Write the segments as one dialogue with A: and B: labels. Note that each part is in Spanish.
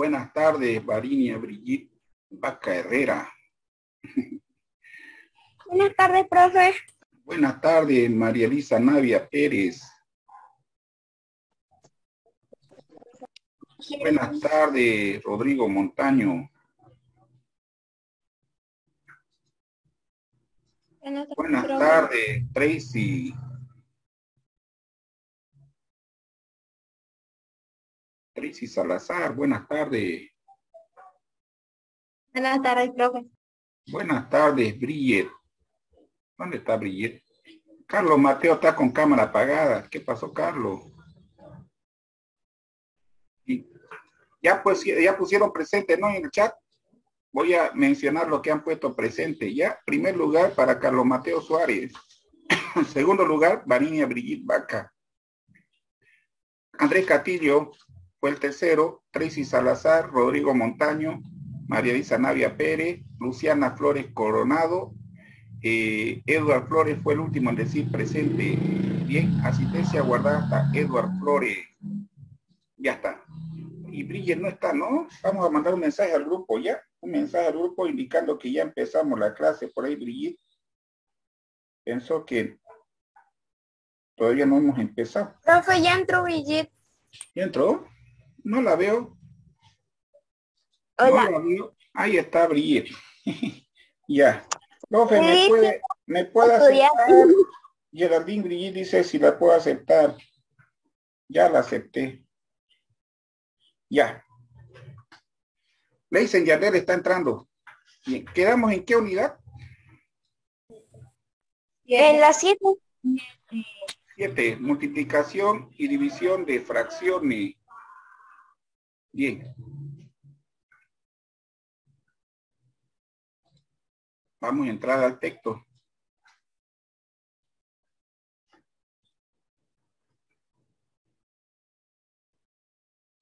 A: Buenas tardes, Varinia Brigitte Vaca Herrera.
B: Buenas tardes, profe.
A: Buenas tardes, María Elisa Navia Pérez. Buenas tardes, Rodrigo Montaño. Buenas tardes, Tracy. Tracy Salazar, buenas tardes.
B: Buenas tardes, profe.
A: Buenas tardes, Brillet. ¿Dónde está Brillet? Carlos Mateo está con cámara apagada. ¿Qué pasó, Carlos? Ya, pues, ya pusieron presente, ¿no? En el chat. Voy a mencionar lo que han puesto presente. Ya, primer lugar para Carlos Mateo Suárez. Segundo lugar, Varinia Brigitte Vaca. Andrés Catillo fue el tercero. Tracy Salazar, Rodrigo Montaño, María Elisa Navia Pérez, Luciana Flores Coronado, eh, Edward Flores fue el último en decir presente. Bien, asistencia guardada hasta Edward Flores. Ya está. Y Bridget no está, ¿no? Vamos a mandar un mensaje al grupo ya. Un mensaje al grupo indicando que ya empezamos la clase. Por ahí Brigitte pensó que todavía no hemos empezado.
B: Profe, ya entró Brigitte.
A: ¿Ya entró? No la veo.
B: Hola.
A: No la veo. Ahí está Brigitte. ya. Profe, ¿me puede, ¿me puede aceptar? Geraldine Brigitte dice si la puedo aceptar. Ya la acepté. Ya. Leisen Yardel está entrando. Bien. ¿Quedamos en qué unidad?
B: En la 7.
A: Siete. Multiplicación y división de fracciones. Bien. Vamos a entrar al texto.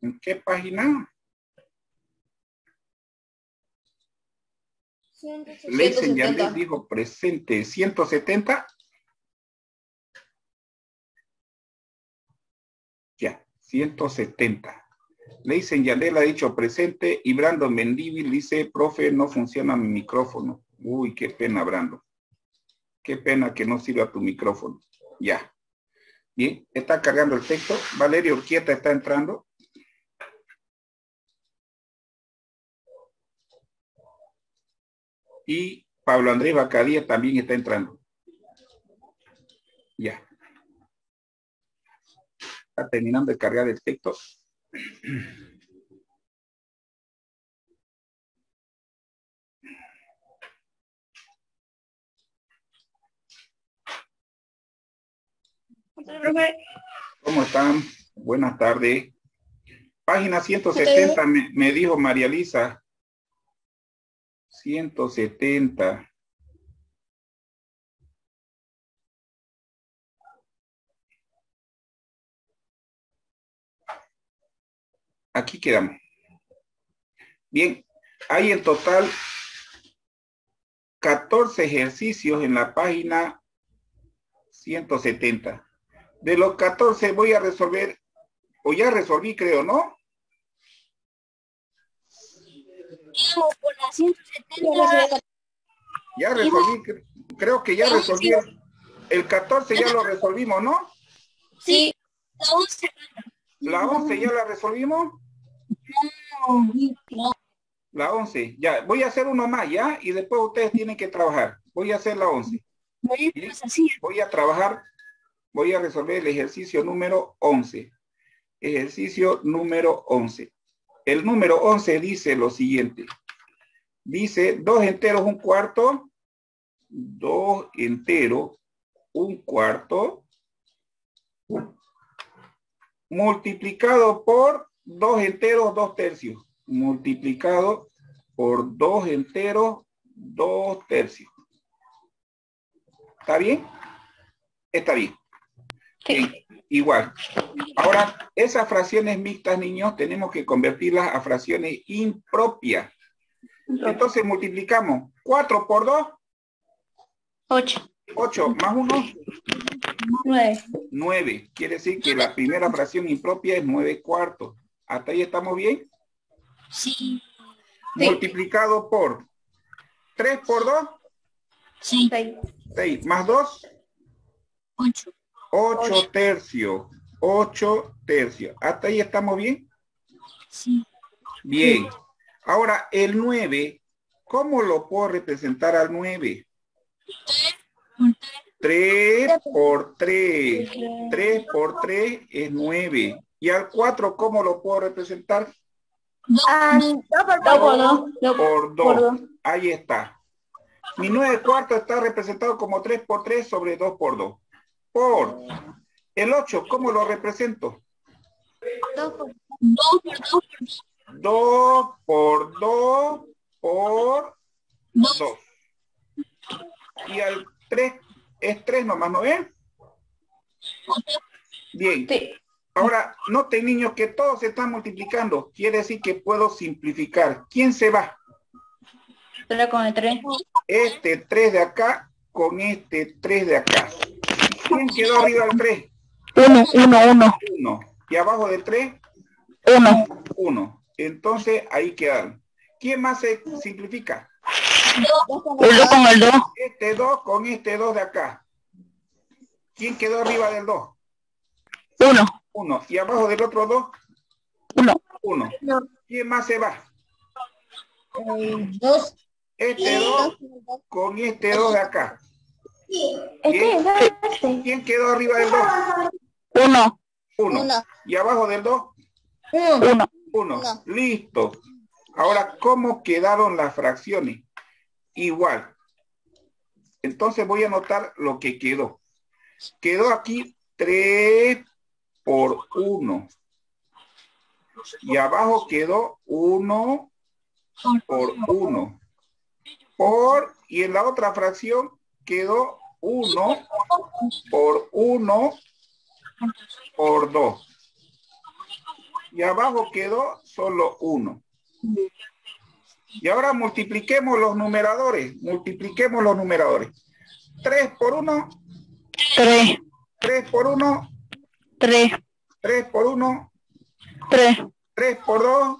A: ¿En qué página? Leisen Yandel dijo presente. 170. Ya, 170. Leisen Yandel ha dicho presente y Brandon Mendívil dice, profe, no funciona mi micrófono. Uy, qué pena, Brandon. Qué pena que no sirva tu micrófono. Ya. Bien, está cargando el texto. Valerio Urquieta está entrando. Y Pablo Andrés Bacadía también está entrando. Ya. Está terminando de cargar el texto. ¿Cómo están? Buenas tardes. Página 170 me, me dijo María Lisa. 170. Aquí quedamos. Bien, hay en total 14 ejercicios en la página 170. De los 14 voy a resolver, o ya resolví creo, ¿no? Ya resolví, creo que ya resolví. El 14 ya lo resolvimos, ¿no?
B: Sí, la 11.
A: ¿La 11 ya la resolvimos?
B: No.
A: La 11, ya. Voy a hacer uno más, ¿ya? Y después ustedes tienen que trabajar. Voy a hacer la 11. Voy a trabajar, voy a resolver el ejercicio número 11. Ejercicio número 11. El número 11 dice lo siguiente. Dice dos enteros, un cuarto. Dos enteros, un cuarto. Multiplicado por dos enteros, dos tercios. Multiplicado por dos enteros, dos tercios. ¿Está bien? Está bien. bien. Igual. Ahora, esas fracciones mixtas, niños, tenemos que convertirlas a fracciones impropias. Entonces multiplicamos 4 por 2.
B: 8.
A: 8 más 1.
B: 9.
A: 9. Quiere decir que la primera fracción impropia es 9 cuartos. ¿Hasta ahí estamos bien?
B: Sí.
A: Multiplicado por 3 por 2,
B: Sí.
A: 6. Más 2,
B: 8.
A: 8 tercios. 8 tercios. ¿Hasta ahí estamos bien?
B: Sí.
A: Bien. Ahora, el 9, ¿cómo lo puedo representar al 9? 3 por 3. 3 por 3 es 9. ¿Y al 4 cómo lo puedo representar?
B: Ah, por 2.
A: Por 2. Ahí está. Mi 9 cuarto está representado como 3 por 3 sobre 2 por 2. Por el 8, ¿cómo lo represento?
B: 2 por 2.
A: 2 por 2 por 2. Y al 3 es 3 nomás, ¿no ven? Bien. Ahora, noten niños que todos se están multiplicando. Quiere decir que puedo simplificar. ¿Quién se va?
B: 3 con el 3.
A: Este 3 de acá con este 3 de acá. ¿Quién quedó arriba del 3?
C: 1, 1, 1.
A: 1. ¿Y abajo del 3?
C: 1.
A: 1. Entonces, ahí quedaron. ¿Quién más se simplifica?
C: El 2 con el 2.
A: Este 2 con este 2 de acá. ¿Quién quedó arriba del 2?
C: 1.
A: 1. ¿Y abajo del otro 2?
C: 1.
A: 1. ¿Quién más se va?
B: 2.
A: Este 2 con este 2 de acá.
B: Es este.
A: ¿Quién quedó arriba del 2?
C: 1.
A: 1. ¿Y abajo del 2?
C: 1.
A: 1. Listo. Ahora, ¿cómo quedaron las fracciones? Igual. Entonces voy a anotar lo que quedó. Quedó aquí 3 por 1. Y abajo quedó 1 por 1. Por, y en la otra fracción quedó 1 por 1 por 2. Y abajo quedó solo 1. Y ahora multipliquemos los numeradores. Multipliquemos los numeradores. 3 por 1.
C: 3.
A: 3 por 1.
C: 3.
A: 3 por 1.
C: 3.
A: 3 por 2.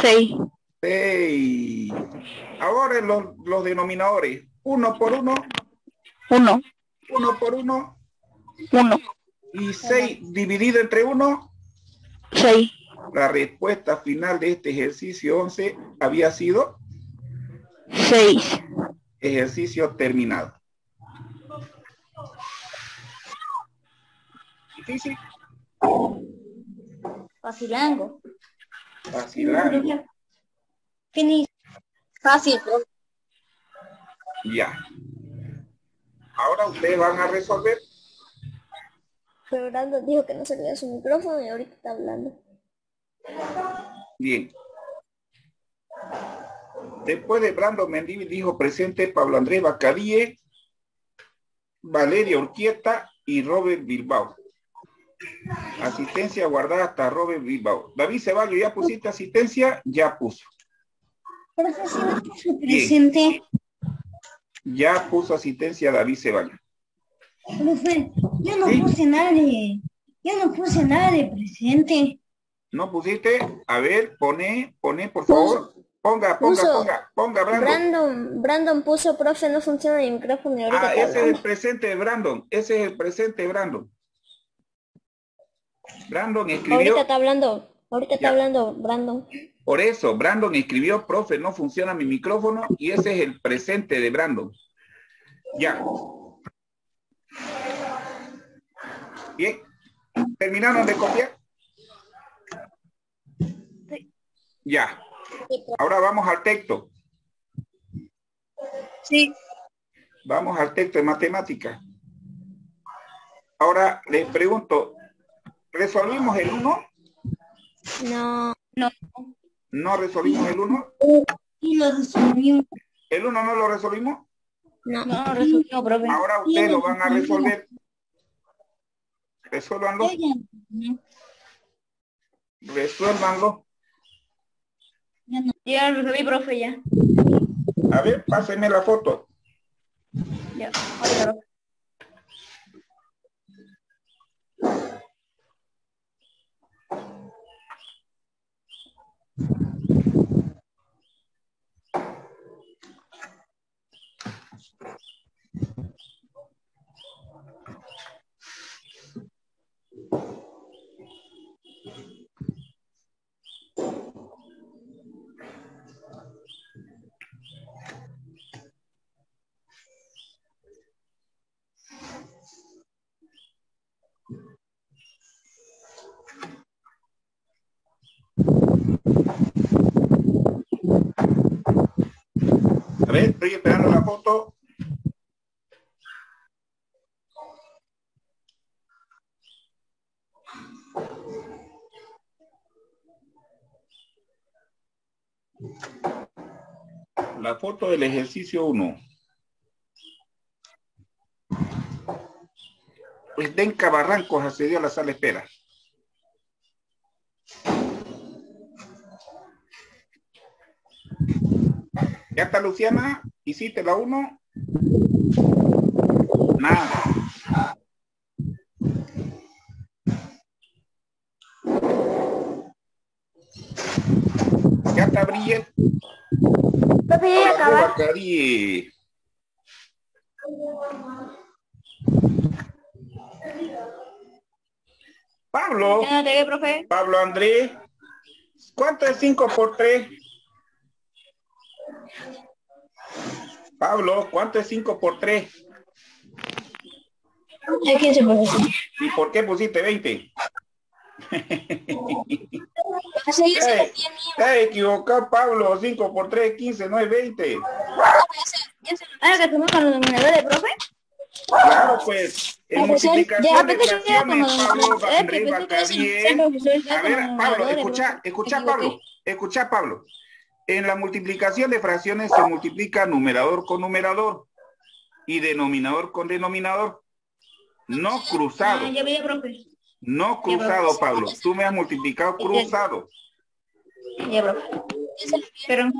C: 6.
A: 6. Ahora los, los denominadores. 1 por 1.
C: 1.
A: 1 por 1.
C: 1.
A: Y 6 dividido entre 1.
C: 6.
A: La respuesta final de este ejercicio 11 había sido
C: 6.
A: ejercicio terminado. Difícil,
B: Facilango.
A: vacilando.
B: Finis. Fácil.
A: Ya. Ahora ustedes van a resolver.
B: Pero Brandon dijo que no se veía su micrófono y ahorita está hablando.
A: Bien. Después de Brando Mendívil dijo presente Pablo Andrés Bacadíe, Valeria Urquieta y Robert Bilbao. Asistencia guardada hasta Robert Bilbao. David Ceballos, ¿ya pusiste asistencia? Ya puso.
B: Profesor,
A: presente. Ya puso asistencia David Ceballos.
B: Profe, yo no
A: Sí.
B: puse nada de, yo no puse nada de presente.
A: ¿No pusiste? A ver, pone, pone, por favor. Ponga, ponga,
B: Puso.
A: ponga, ponga, Brandon.
B: Brandon, Brandon puso, profe, no funciona mi micrófono y ahorita
A: Ah, ese es el presente de Brandon. Ese es el presente de Brandon. Brandon
B: Ahorita
A: escribió,
B: está hablando, ahorita está
A: Ya.
B: hablando Brandon.
A: por eso, Brandon escribió, profe, no funciona mi micrófono, y ese es el presente de Brandon. Ya. Bien. ¿Terminaron de copiar? Ya. Ahora vamos al texto.
B: Sí.
A: Vamos al texto de matemática. Ahora les pregunto, ¿resolvimos el 1?
B: No, no.
A: ¿No resolvimos el 1?
B: Y lo resolvimos.
A: ¿El 1 no lo resolvimos?
B: No, no resolvimos, profe.
A: Ahora ustedes lo van a resolver. Resuélvanlo, resuélvanlo.
B: Ya, lo resolví, profe, ya.
A: A ver, pásenme la foto.
B: Ya, A ver,
A: estoy esperando la foto. La foto del ejercicio 1. Pues Denca Barrancos accedió a la sala espera. ¿Ya está Luciana? ¿Hiciste la 1? Nada. Bacari. Pablo,
C: profe.
A: Pablo Andrés, ¿cuánto es 5 por 3? Pablo, ¿cuánto es 5 por 3?
C: Es 15, profesor.
A: ¿Y por qué pusiste 20?
C: Así ya se
A: Eh,
C: lo tiene.
A: Te equivocado, Pablo, 5 por 3, 15, no es 20.
C: Ahora que con los denominadores, profe.
A: Claro, pues, en multiplicación de fracciones, Pablo,
C: ya
A: A ver, Pablo, escucha, escucha. Pablo, escucha, Pablo. En la multiplicación de fracciones se multiplica numerador con numerador y denominador con denominador. No cruzado,
C: Ah, ya vi, profe.
A: No cruzado, Pablo. Tú me has multiplicado cruzado.
C: Pero...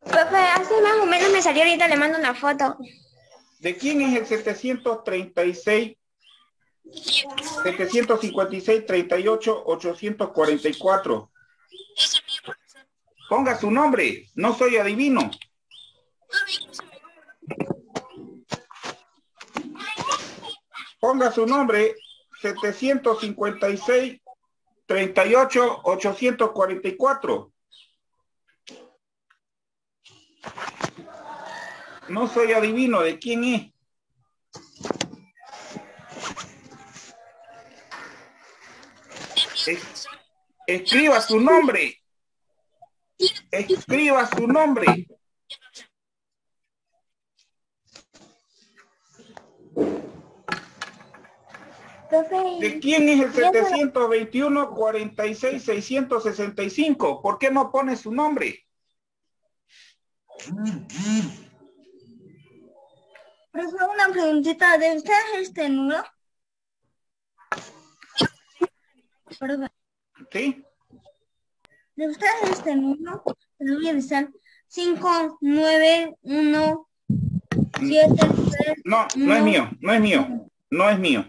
B: Profe, así más o menos me salió ahorita, le mando una foto.
A: ¿De quién es el 736, 756, 38, 844? Ponga su nombre, no soy adivino. Ponga su nombre, 756, 38, 844. No soy adivino, ¿de quién es? Es- Escriba su nombre. Escriba su nombre. ¿De quién es el 721 46 665? ¿Por qué no pone su nombre?
C: Profe, una preguntita. ¿De usted es este nudo? Perdón.
A: ¿Sí?
C: ¿De usted es este nudo? Le voy a avisar. 5, 9, 1, 7, 3.
A: No, no es mío, no es mío, no es mío.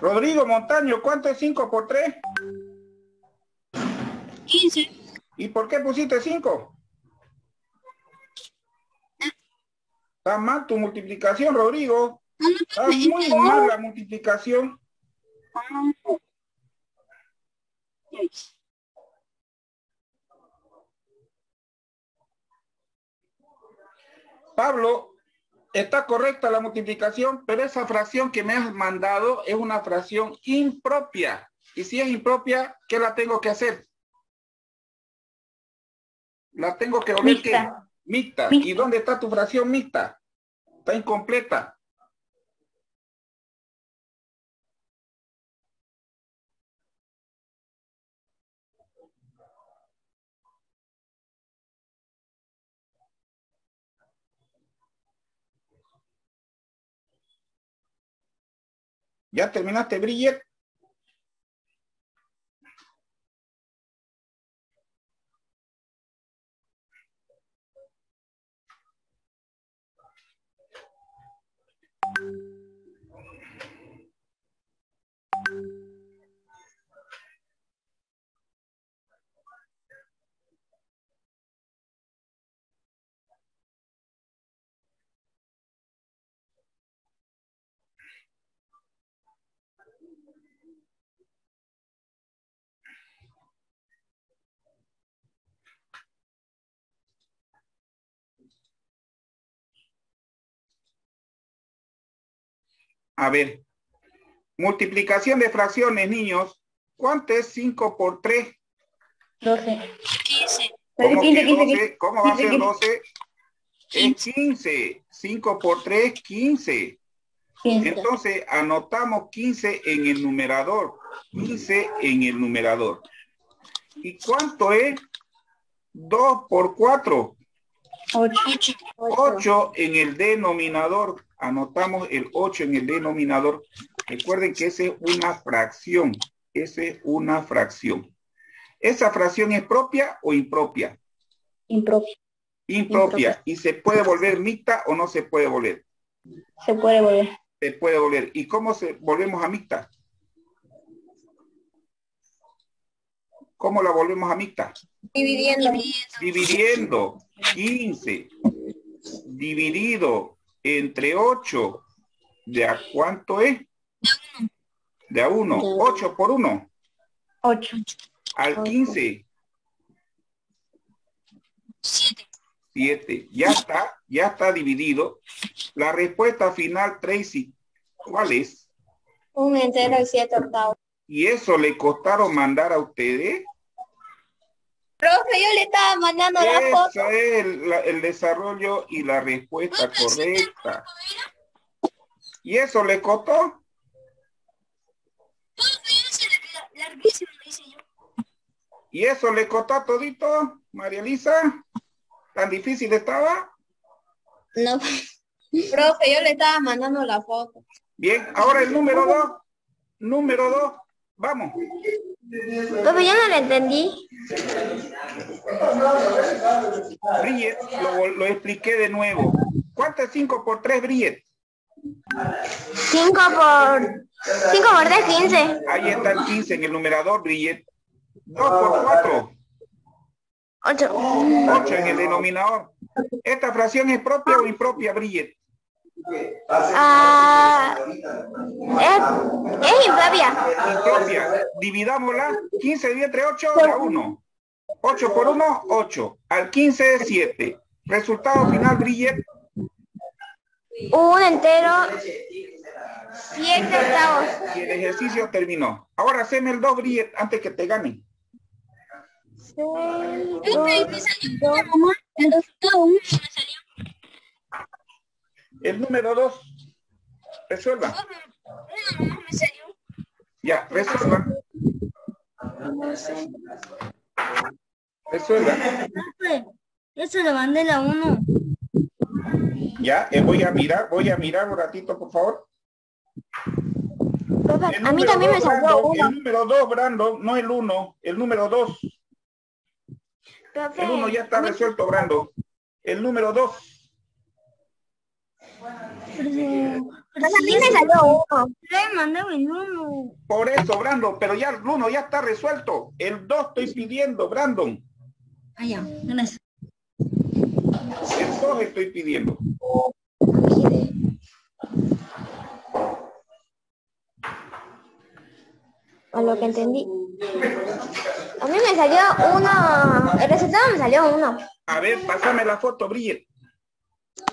A: Rodrigo Montaño, ¿cuánto es 5 por 3?
C: 15.
A: ¿Y por qué pusiste 5? Está mal tu multiplicación, Rodrigo. Está muy mal la multiplicación. Pablo, está correcta la multiplicación, pero esa fracción que me has mandado es una fracción impropia. Y si es impropia, ¿qué la tengo que hacer? La tengo que volver.
C: Mixta.
A: Mixta. ¿Y dónde está tu fracción mixta? Está incompleta. ¿Ya terminaste, Bridget? A ver. Multiplicación de fracciones, niños. ¿Cuánto es 5 por 3?
C: 12.
B: 15.
A: ¿Cómo,
C: 15,
A: que
C: 15,
A: 12? ¿Cómo va a
C: 15,
A: ser 12? Es 15. 5 por 3, 15.
C: 15.
A: Entonces anotamos 15 en el numerador. 15 en el numerador. ¿Y cuánto es? 2 por 4.
C: 8.
A: 8 en el denominador. Anotamos el 8 en el denominador. Recuerden que esa es una fracción. Esa es una fracción. ¿Esa fracción es propia o impropia?
C: Impropio.
A: Impropia. ¿Y se puede volver mixta o no se puede volver?
C: Se puede volver.
A: Se puede volver. ¿Y cómo se volvemos a mixta? ¿Cómo la volvemos a mixta?
B: Dividiendo.
A: Dividiendo 15 dividido entre 8. ¿De a cuánto es? De a 1. 8 por 1.
C: 8.
A: Al 15.
B: 7.
A: 7. Ya está, ya está dividido. La respuesta final, Tracy, ¿cuál es?
B: Un entero y 7 octavos.
A: ¿Y eso le costaron mandar a ustedes?
B: Profe, yo le estaba mandando la foto.
A: Es el, la- el desarrollo y la respuesta correcta. ¿Y eso le costó?
B: Larguísimo, dice yo.
A: ¿Y eso le costó todito, María Elisa? ¿Tan difícil estaba?
B: No. Profe, yo le estaba mandando la foto.
A: Bien, ahora el número dos. Número dos. Vamos.
B: Profe, yo no le entendí.
A: Brillet, lo, lo expliqué de nuevo. ¿Cuánto es 5 por 3, Brillet?
B: 5 por... 5 por 3, 15.
A: Ahí está el 15 en el numerador, Brillet. 2 por 4,
B: 8.
A: 8 en el denominador. ¿Esta fracción es propia o impropia, Brillet?
B: Ah, es, es impropia.
A: Impropia. Dividámosla. 15 dividido entre 8 da 1. 8 por 1, 8. Al 15 es 7. Resultado final, Brillet.
B: Un entero. 7 octavos.
A: Y el ejercicio terminó. Ahora haceme el 2, Brillet, antes que te ganen
B: resultado 1 me salió.
A: El número 2. Resuelva. Ya, resuelva. Resuelva.
C: Le mandé la 1.
A: Ya, eh, voy a mirar, voy a mirar un ratito, por favor.
B: Profe, a mí también me
A: dos,
B: salió
A: Brandon,
B: uno.
A: El número 2, Brandon, no el 1, el número 2.
B: Profe,
A: El 1 ya está resuelto, Brandon. El número 2.
C: Pero,
B: Profe, a mí me salió uno.
C: le mandé el 1.
A: Por eso, Brandon, pero ya el 1 ya está resuelto. El 2 estoy pidiendo, Brandon.
C: Ah, ya, gracias.
A: El 2 estoy pidiendo.
B: A lo que entendí. A mí me salió uno. El resultado me salió uno.
A: A ver, pásame la foto, Brillet.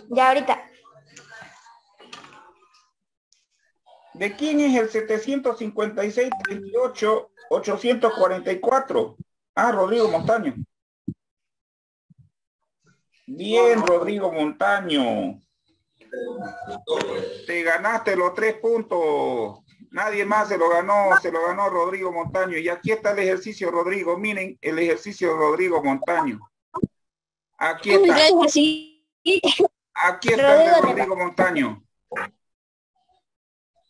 B: Ya ahorita.
A: ¿De quién es el 756 38 844? Ah, Rodrigo Montaño. Bien, Rodrigo Montaño. Te ganaste los tres puntos. Nadie más se lo ganó, se lo ganó Rodrigo Montaño. Y aquí está el ejercicio, Rodrigo. Miren el ejercicio de Rodrigo Montaño. Aquí está. Aquí está
B: Rodrigo
A: Montaño.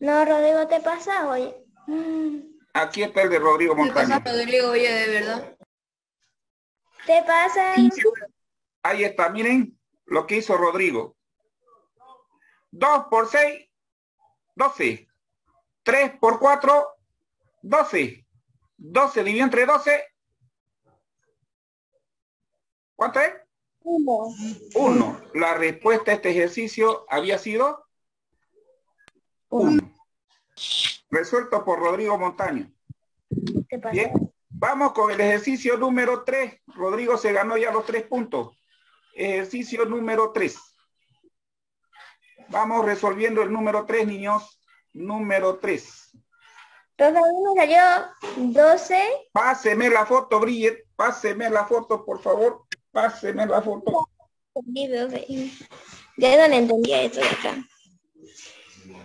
B: No, Rodrigo, te pasa, oye. Mm,
A: Aquí está el de Rodrigo Montaño.
D: Rodrigo, oye, de verdad.
B: Te pasa.
A: Ahí está, miren lo que hizo Rodrigo. 2 por 6, 12. 3 por 4, 12. 12 dividido entre 12. ¿Cuánto es?
B: Uno.
A: 1. La respuesta a este ejercicio había sido 1. Resuelto por Rodrigo Montaño. Bien, vamos con el ejercicio número 3. Rodrigo se ganó ya los tres puntos. Ejercicio número 3. Vamos resolviendo el número 3, niños. número 3.
B: Profe, me salió 12.
A: Páseme la foto, Brillet. Páseme la foto, por favor. Páseme la foto.
B: Ya no entendía esto de acá.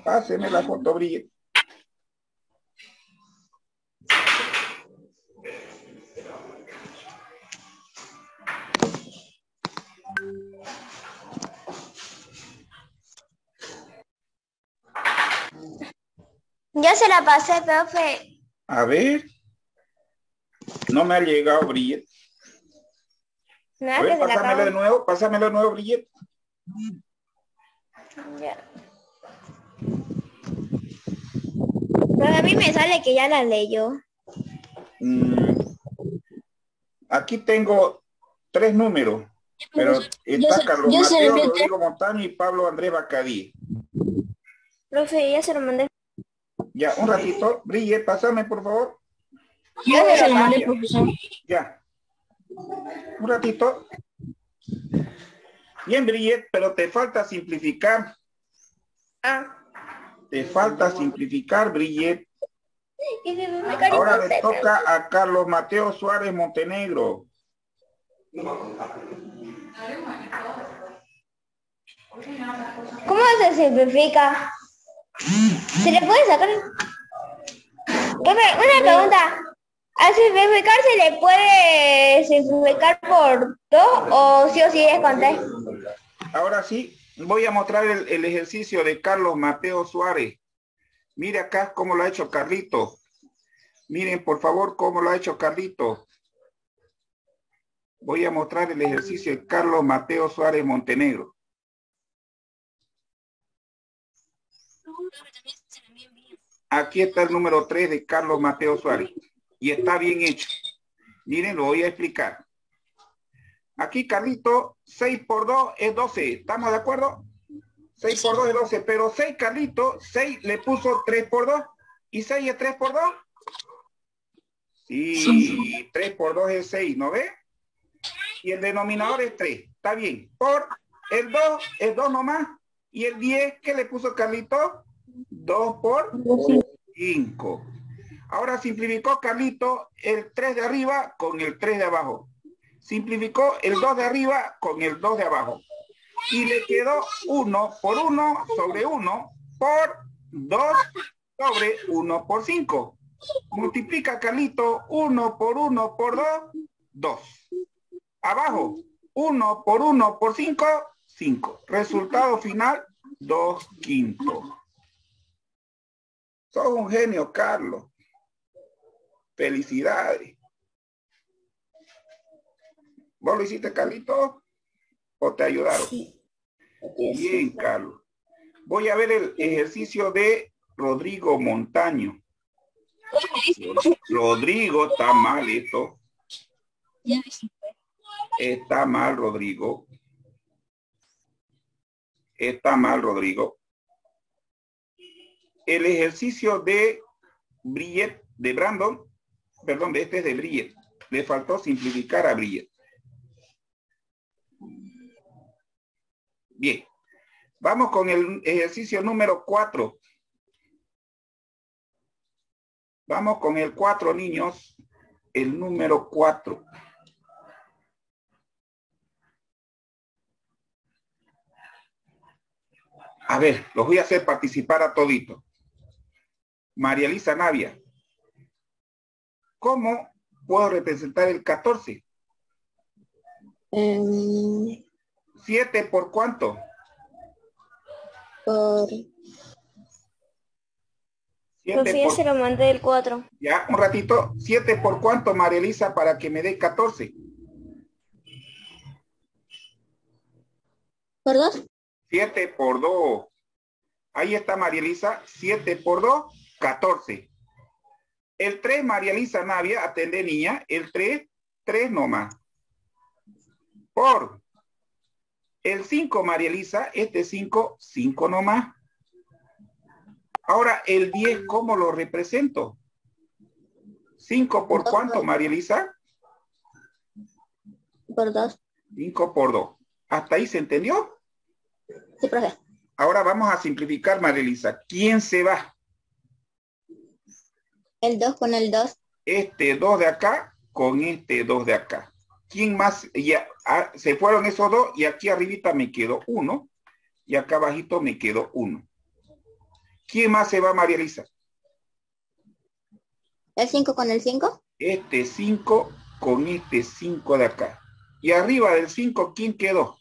A: Páseme la foto, Brillet.
B: Ya se la pasé, profe.
A: A ver. No me ha llegado, Brillet.
B: No,
A: A ver, pásamelo de nuevo, pásamelo de nuevo, Brillet.
B: Ya. Pero a mí me sale que ya la leyó.
A: Mm, Aquí tengo tres números, pero está Carlos
C: ya se
A: Mateo. Rodrigo Montaño y Pablo Andrés Bacadí.
B: Profe, ya se lo mandé.
A: Ya, un ratito. Brille, pásame, por favor.
C: Ya se lo mandé, profesor.
A: Ya. Un ratito. Bien, Brillet, pero te falta simplificar.
B: Ah.
A: Te falta simplificar, Brillet. Ahora le toca a Carlos Mateo Suárez Montenegro.
B: ¿Cómo se simplifica? ¿Se le puede sacar? Una pregunta. ¿Al simplificar se le puede simplificar por dos o sí o sí es con?
A: Ahora sí, voy a mostrar el, el ejercicio de Carlos Mateo Suárez. Mire acá cómo lo ha hecho Carlito. Miren, por favor, cómo lo ha hecho Carlito. Voy a mostrar el ejercicio de Carlos Mateo Suárez Montenegro. Aquí está el número 3 de Carlos Mateo Suárez. Y está bien hecho. Miren, lo voy a explicar. Aquí, Carlito, 6 por 2 es 12. ¿Estamos de acuerdo? 6 por 2 es 12. Pero 6, Carlito, 6 le puso 3 por 2. ¿Y 6 es 3 por 2? Sí, 3 por 2 es 6, ¿no ve? Y el denominador es 3. Está bien. Por el 2 es 2 nomás. Y el 10, ¿qué le puso Carlito? 2 por 5. Ahora simplificó Carlito el 3 de arriba con el 3 de abajo. Simplificó el 2 de arriba con el 2 de abajo. Y le quedó 1 por 1 sobre 1 por 2 sobre 1 por 5. Multiplica Carlito 1 por 1 por 2, 2. Abajo, 1 por 1 por 5, 5. Resultado final, 2 quintos. Sos un genio, Carlos. Felicidades. ¿Vos lo hiciste, Carlito? ¿O te ayudaron? Bien, Carlos. Voy a ver el ejercicio de Rodrigo Montaño. Rodrigo, está mal esto. Está mal, Rodrigo. Está mal, Rodrigo. El ejercicio de Brillet, de Brandon, perdón, de este es de Brillet. Le faltó simplificar a Brillet. Bien. Vamos con el ejercicio número 4. Vamos con el 4, niños. El número 4. A ver, los voy a hacer participar a todito. María Elisa Navia. ¿Cómo puedo representar el 14?
B: Em,
A: 7 por cuánto?
B: por...
A: 7
B: Profe, ya
A: por...
B: se lo mandé el 4.
A: Ya, un ratito. 7 por cuánto, María Elisa, para que me dé 14.
B: ¿Por dos?
A: 7 por 2. Ahí está María Elisa. 7 por 2, 14. El 3, María Elisa Navia, atende niña. El 3, 3 nomás. Por. El 5, María Elisa, este 5, 5 nomás. Ahora, el 10, ¿cómo lo represento? 5 por cuánto, María Elisa?
B: Por dos.
A: 5 por 2. ¿Hasta ahí se entendió?
B: Sí, profe.
A: Ahora vamos a simplificar, María Elisa. ¿Quién se va?
B: El 2 con el 2.
A: Este 2 de acá con este 2 de acá. ¿Quién más? Ya ah, se fueron esos dos y aquí arribita me quedó uno y acá abajito me quedó uno. ¿Quién más se va, María Elisa?
B: ¿El 5 con el 5?
A: Este 5 con este 5 de acá. Y arriba del 5, ¿quién quedó?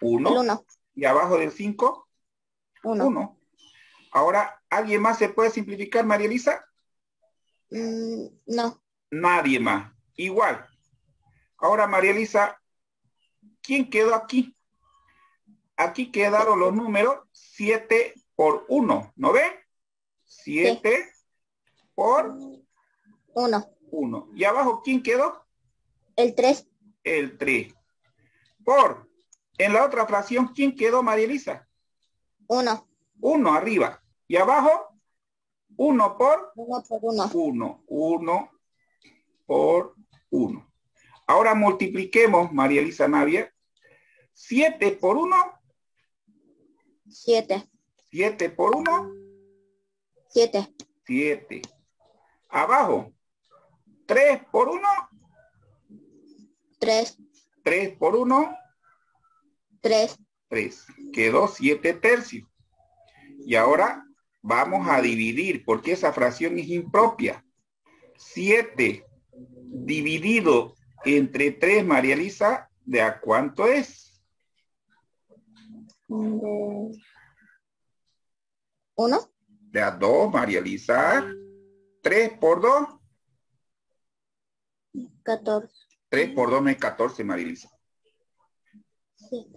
A: 1.
B: El 1.
A: Y abajo del 5,
B: 1.
A: 1. Ahora, ¿alguien más se puede simplificar, María Elisa?
B: Mm, no.
A: Nadie más. Igual. Ahora, María Elisa, ¿quién quedó aquí? Aquí quedaron los números 7 por 1, ¿no ve? 7 por
B: 1.
A: 1. ¿Y abajo quién quedó?
B: El 3.
A: El 3. Por. En la otra fracción, ¿quién quedó, María Elisa?
B: 1.
A: 1 arriba. ¿Y abajo? 1 por
B: 1 por 1.
A: 1. 1 por 1. Ahora multipliquemos, María Elisa Navia. 7 por 1.
B: 7.
A: 7 por 1.
B: 7.
A: 7. Abajo. 3 por 1.
B: 3.
A: 3 por 1.
B: 3.
A: 3. Quedó 7 tercios. Y ahora vamos a dividir porque esa fracción es impropia. 7 dividido entre 3, María Elisa, ¿de a cuánto es?
B: 1.
A: De a 2, María Elisa. 3 por 2.
B: 14.
A: 3 por 2 no es 14, María Elisa.
B: Sí.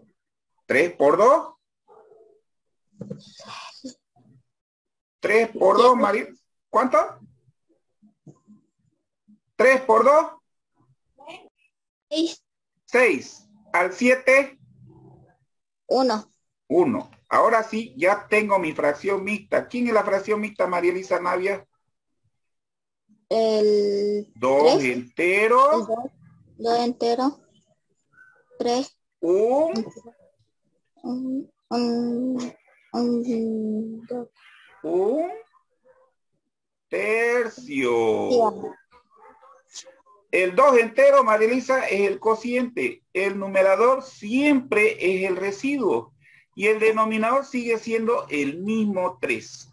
A: 3 por 2. 3 por 2, María. ¿Cuánto? 3 por 2.
B: 6.
A: 6. Al 7.
B: 1.
A: 1. Ahora sí, ya tengo mi fracción mixta. ¿Quién es la fracción mixta, María Elisa Navia?
B: El
A: 2
B: tres.
A: entero.
B: 2 entero. 3.
A: Un,
B: Un, un, un, dos.
A: Un tercio. El 2 entero, María Elisa, es el cociente. El numerador siempre es el residuo. Y el denominador sigue siendo el mismo 3.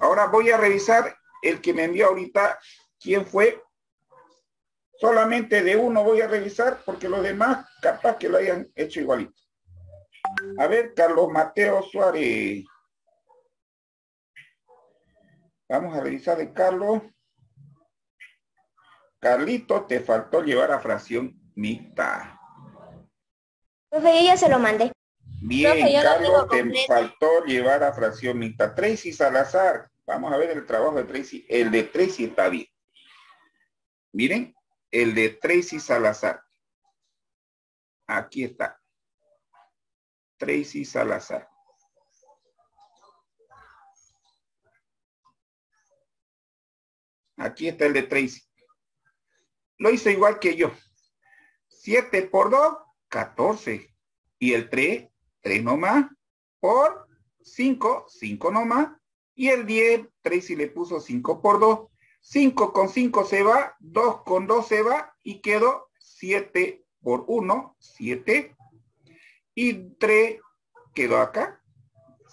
A: Ahora voy a revisar el que me envió ahorita. ¿Quién fue? Solamente de uno voy a revisar porque los demás capaz que lo hayan hecho igualito. A ver, Carlos Mateo Suárez. Vamos a revisar de Carlos. Carlito, te faltó llevar a fracción mixta.
B: Profe, yo ya se lo mandé.
A: Bien,
B: Profe,
A: Carlos, te
B: completo.
A: faltó llevar a fracción mixta. Tracy Salazar. Vamos a ver el trabajo de Tracy. El de Tracy está bien. Miren, el de Tracy Salazar. Aquí está. Tracy Salazar. Aquí está el de Tracy. Lo hizo igual que yo. 7 por 2, 14. Y el 3, 3 nomás. Por 5, 5 nomás. Y el 10, Tracy le puso 5 por 2. 5 con 5 se va, 2 con 2 se va y quedó 7 por 1, 7. Y 3 quedó acá.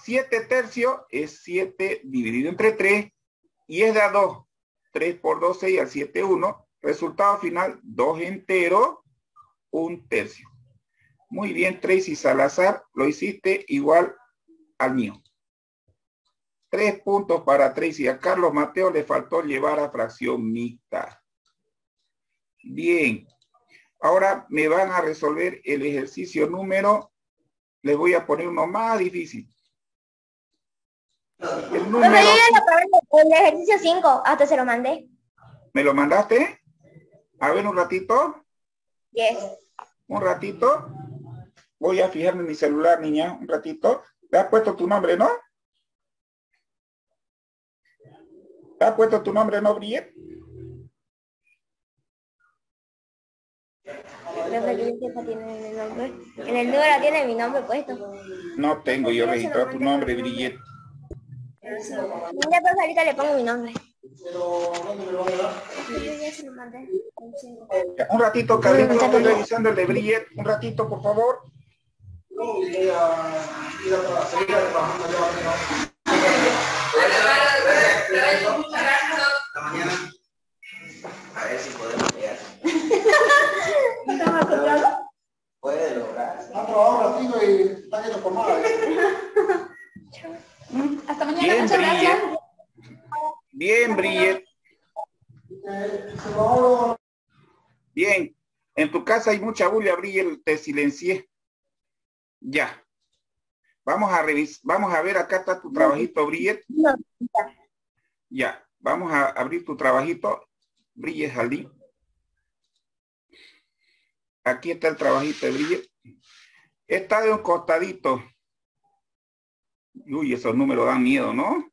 A: 7 tercios es 7 dividido entre 3 y es de a 2. 3 por 2, 6 al 7, 1. Resultado final, 2 entero, 1 tercio. Muy bien, Tracy Salazar, lo hiciste igual al mío. Tres puntos para Tracy. A Carlos Mateo le faltó llevar a fracción mixta. Bien. Ahora me van a resolver el ejercicio número. Les voy a poner uno más difícil. El
B: Profe, yo
A: número,
B: ya lo acabé, el ejercicio 5, hasta se lo mandé.
A: ¿me lo mandaste? A ver un ratito.
B: Yes.
A: Un ratito. Voy a fijarme en mi celular, niña. Un ratito. ¿Le has puesto tu nombre, no? ¿Le has puesto tu nombre, no,
B: nombre? En el número tiene mi nombre puesto.
A: No tengo yo registrado tu nombre, Brillet.
B: Mira, pues ahorita le pongo mi nombre.
A: Un ratito, Carlito, estoy revisando el de Brillet. Un ratito, por favor. Casa hay mucha bulla, Brillet, te silencié. Ya. Vamos a revisar, vamos a ver, acá está tu trabajito.
B: No,
A: Ya. Vamos a abrir tu trabajito, Brillet Jaldín. Aquí está el trabajito de Brillet. Está de un costadito. Uy, esos números dan miedo, ¿no?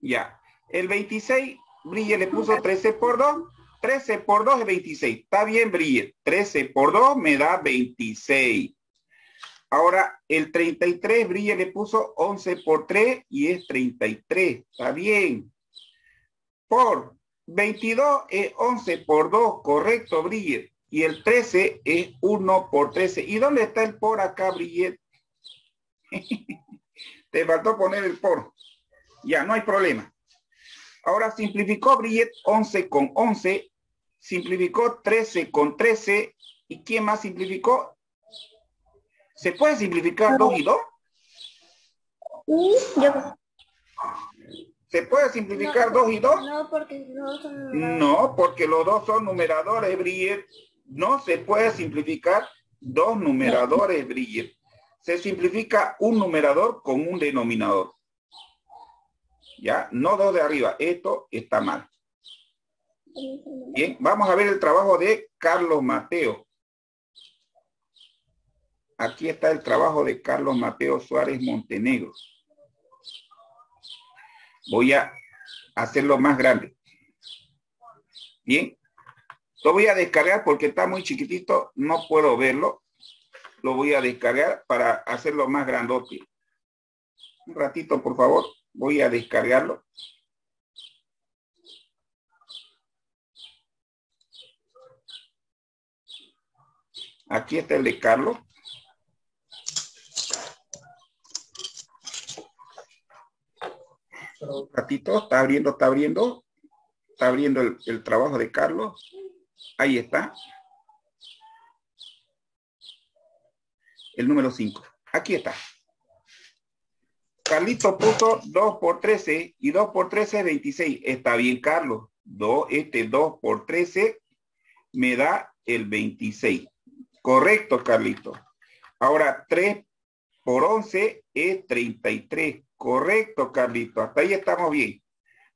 A: Ya. El 26, Brille le puso 13 por 2. 13 por 2 es 26. Está bien, Brille. 13 por 2 me da 26. Ahora, el 33, Brille le puso 11 por 3 y es 33. Está bien. Por 22 es 11 por 2. Correcto, Brille. Y el 13 es 1 por 13. ¿Y dónde está el por acá, Brillet? Te faltó poner el por. Ya, no hay problema. Ahora simplificó Brillet 11 con 11. Simplificó 13 con 13. ¿Y quién más simplificó? ¿Se puede simplificar 2 y 2?
B: y yo.
A: ¿Se puede simplificar 2 y 2?
B: No, porque no son
A: No, porque los dos son numeradores, Brillet. No se puede simplificar dos numeradores, Brillet. Se simplifica un numerador con un denominador. ¿Ya? No dos de arriba. Esto está mal. Bien, vamos a ver el trabajo de Carlos Mateo. Aquí está el trabajo de Carlos Mateo Suárez Montenegro. Voy a hacerlo más grande. Bien. Lo voy a descargar porque está muy chiquitito. No puedo verlo. Lo voy a descargar para hacerlo más grandote. Un ratito, por favor. Voy a descargarlo. Aquí está el de Carlos. Un ratito, está abriendo, está abriendo. Está abriendo el, el trabajo de Carlos. Ahí está. El número 5. Aquí está. Carlito puso 2 por 13 y 2 por 13 es 26. Está bien, Carlos. 2, este 2 por 13 me da el 26. Correcto, Carlito. Ahora 3 por 11 es 33. Correcto, Carlito. Hasta ahí estamos bien.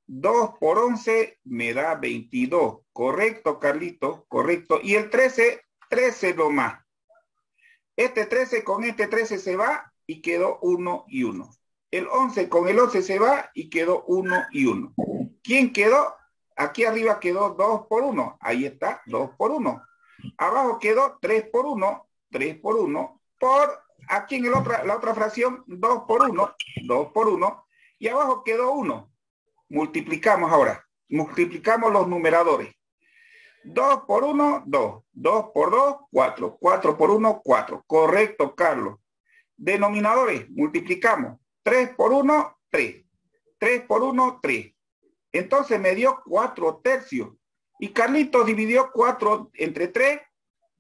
A: 2 por 11 me da 22. Correcto, Carlito. Correcto. Y el 13, 13 lo más. Este 13 con este 13 se va y quedó 1 y 1. El 11 con el 11 se va y quedó 1 y 1. ¿Quién quedó? Aquí arriba quedó 2 por 1. Ahí está, 2 por 1. Abajo quedó 3 por 1, 3 por 1. Por aquí en el otra, la otra fracción, 2 por 1, 2 por 1. Y abajo quedó 1. Multiplicamos ahora. Multiplicamos los numeradores. 2 por 1, 2. 2 por 2, 4. 4 por 1, 4. Correcto, Carlos. Denominadores, multiplicamos. 3 por 1, 3. 3 por 1, 3. Entonces me dio 4 tercios. Y Carlitos dividió 4 entre 3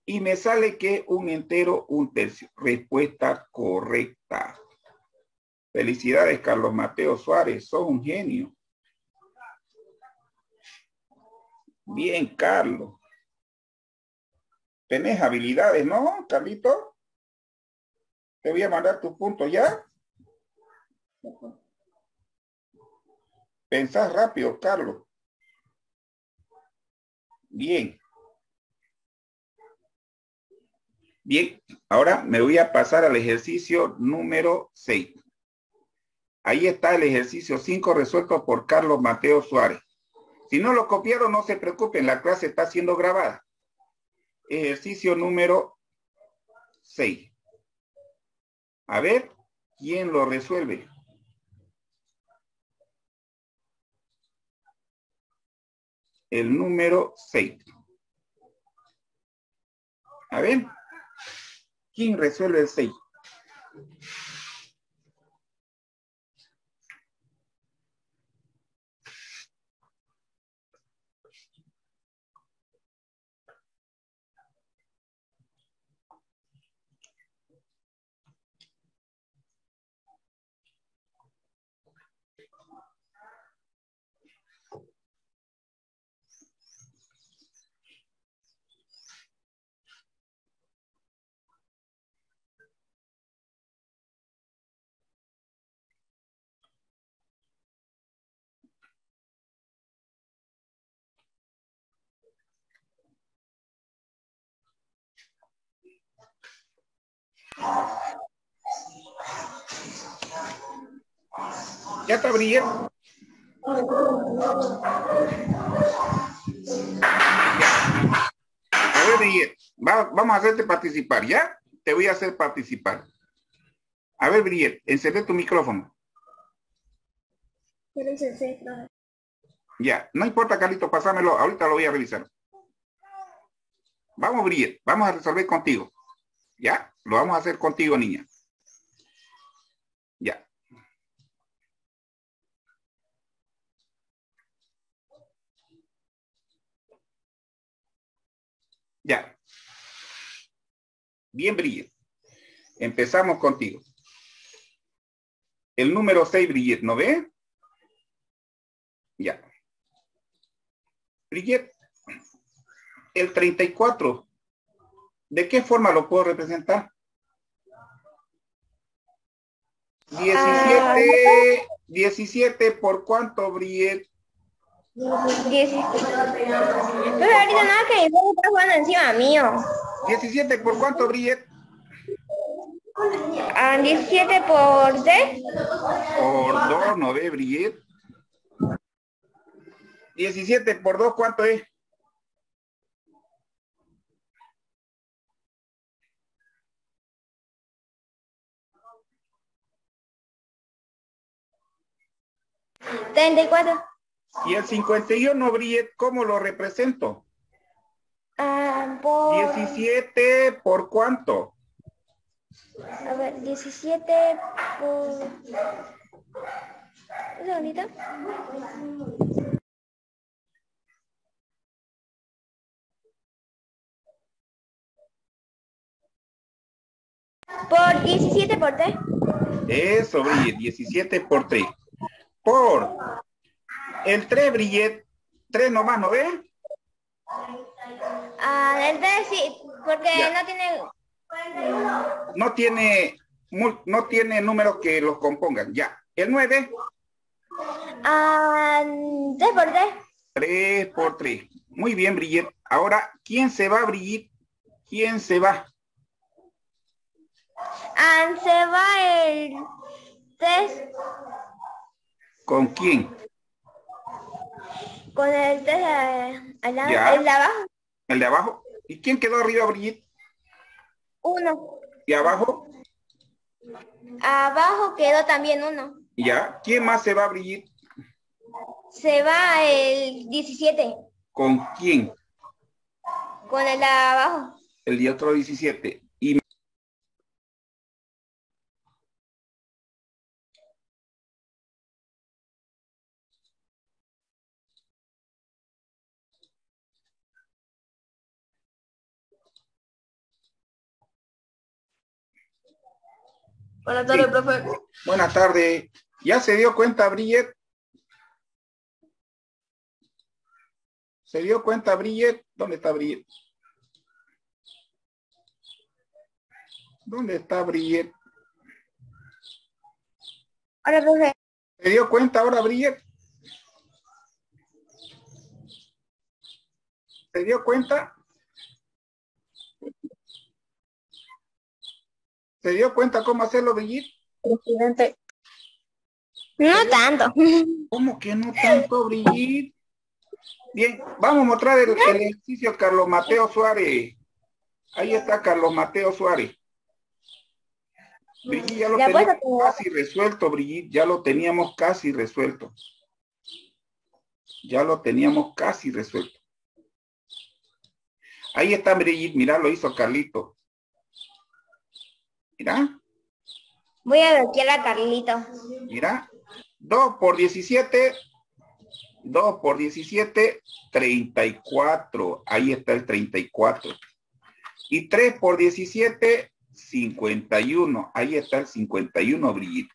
A: y me sale que un entero, un tercio. Respuesta correcta. Felicidades, Carlos Mateo Suárez. Sos un genio. Bien, Carlos. Tenés habilidades, ¿no, Carlito? Te voy a mandar tus puntos ya. Pensás rápido, Carlos. Bien. Bien, ahora me voy a pasar al ejercicio número 6. Ahí está el ejercicio 5 resuelto por Carlos Mateo Suárez. Si no lo copiaron, no se preocupen, la clase está siendo grabada. Ejercicio número 6. A ver, ¿quién lo resuelve? El número 6. A ver, ¿quién resuelve el 6? ¿Ya está brillando? A ver, Brigitte, va- vamos a hacerte participar, ¿ya? Te voy a hacer participar. A ver, Brigitte, encende tu micrófono. Ya, no importa, Carlito, pásamelo, ahorita lo voy a revisar. Vamos, Brigitte, vamos a resolver contigo. ¿Ya? Lo vamos a hacer contigo, niña. Ya. Ya. Bien, Brigitte. Empezamos contigo. El número 6, Brigitte, ¿no ve? Ya. Brigitte, el 34, ¿de qué forma lo puedo representar? 17, 17 por cuánto, Brigitte?
B: Diecisiete. Pero ahorita nada que está jugando encima mío.
A: 17 por cuánto, Brigitte?
B: Ah, 17 por 6.
A: Por 2, ¿no ve, Brigitte? 17 por 2, ¿cuánto es?
B: Treinta y cuatro.
A: Y el 51, Brigitte, ¿cómo lo represento?
B: Ah, por...
A: 17 por cuánto?
B: A ver, 17 por... Un segundito. Por 17 por 3.
A: Eso, Brigitte, 17 por 3. Por el 3, Brigitte, 3 nomás, ¿no ves?
B: Ah, el 3 sí, porque
A: Ya.
B: no tiene...
A: No tiene, no tiene números que los compongan. Ya. El 9,
B: Ah, 3 por 3.
A: 3 por 3. Muy bien, Brigitte. Ahora, ¿quién se va, Brigitte? ¿Quién se va?
B: Ah, se va el 3
A: ¿Con quién?
B: con el 3 al lado,
A: Ya.
B: el de abajo.
A: ¿El de abajo? ¿Y quién quedó arriba, Brigitte?
B: 1.
A: ¿Y abajo?
B: Abajo quedó también 1.
A: Ya. ¿Quién más se va, Brigitte?
B: Se va el 17
A: ¿Con quién?
B: con el de abajo.
A: El de otro 17.
E: Buenas tardes,
A: Sí.
E: profe.
A: Buenas tardes. ¿Ya se dio cuenta, Brillet? ¿Se dio cuenta, Brillet? ¿Dónde está Brillet? ¿Dónde está Brillet?
B: Ahora, profe.
A: ¿Se dio cuenta ahora, Brillet? ¿Se dio cuenta? ¿Se dio cuenta cómo hacerlo, Brillet?
E: Presidente.
B: No tanto.
A: ¿Cómo que no tanto, Brigitte? Bien, vamos a mostrar el, el ejercicio Carlos Mateo Suárez. Ahí está Carlos Mateo Suárez. Brigitte, ya lo
B: Ya, pues,
A: teníamos casi resuelto, Brigitte, ya lo teníamos casi resuelto. Ya lo teníamos casi resuelto. Ahí está Brigitte, mira, lo hizo Carlito. Mira,
B: Voy a bloquear a Carlito.
A: mira. 2 por 17. 2 por 17, 34. Ahí está el 34. Y 3 por 17, 51. Ahí está el 51, Brigitte.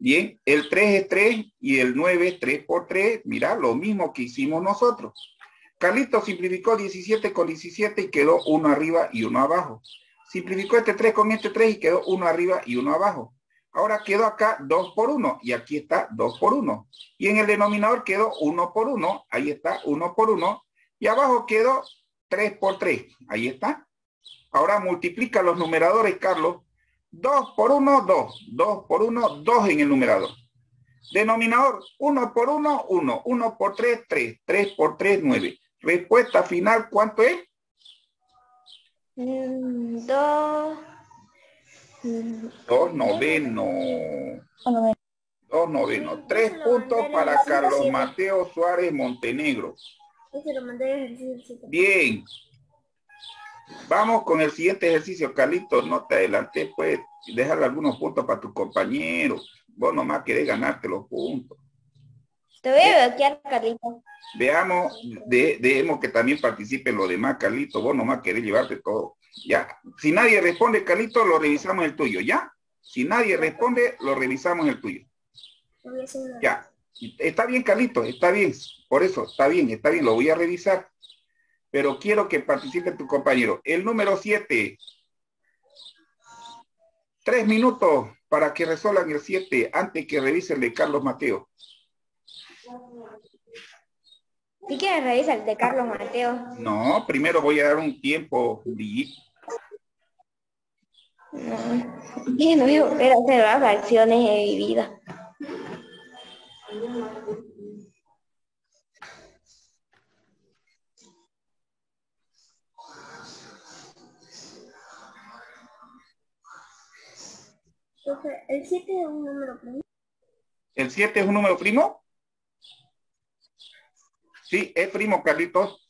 A: Bien, el 3 es 3 y el 9 es 3 por 3. Mira, lo mismo que hicimos nosotros. Carlito simplificó 17 con 17 y quedó uno arriba y uno abajo. Simplificó este 3 con este 3 y quedó uno arriba y uno abajo. Ahora quedó acá 2 por 1 y aquí está 2 por 1. Y en el denominador quedó 1 por 1. Ahí está 1 por 1. Y abajo quedó 3 por 3. Ahí está. Ahora multiplica los numeradores, Carlos. 2 por 1, 2. 2 por 1, 2 en el numerador. Denominador, 1 por 1, 1. 1 por 3, 3. 3 por 3, 9. Respuesta final, ¿cuánto es?
B: Mm, Dos.
A: 2 noveno. 2 noveno. 3 puntos para Carlos Mateo Suárez Montenegro. Bien. Vamos con el siguiente ejercicio, Carlitos. No te adelanté, pues. Déjale algunos puntos para tu compañero. Vos nomás querés ganarte los puntos.
B: Te voy a bloquear, Carlito.
A: Veamos, de, dejemos que también participen los demás, Carlitos. Vos nomás querés llevarte todo. Ya. Si nadie responde, Carlitos, lo revisamos el tuyo, ¿ya? Si nadie responde, lo revisamos el tuyo. Ya. Está bien, Carlitos, está bien. Por eso, está bien, está bien, lo voy a revisar. Pero quiero que participe tu compañero. El número 7. Tres minutos para que resuelvan el 7 antes que revise el de Carlos Mateo.
B: Si quieres revisa el de Carlos Mateo.
A: No, primero voy a dar un tiempo. Brigitte.
B: No. Y no voy a volver a hacer más acciones de mi vida.
E: El 7 es un número primo.
A: ¿El 7 es un número primo? Sí, es primo, Carlitos.